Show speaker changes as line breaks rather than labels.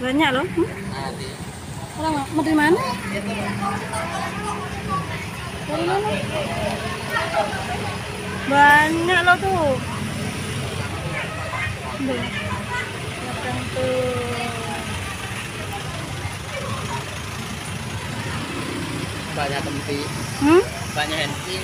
Banyak loh. Hmm? Orang mau dari mana? Dari mana? Banyak loh tuh. Belakang tuh.
banyak tempi
Hmm?
banyak henti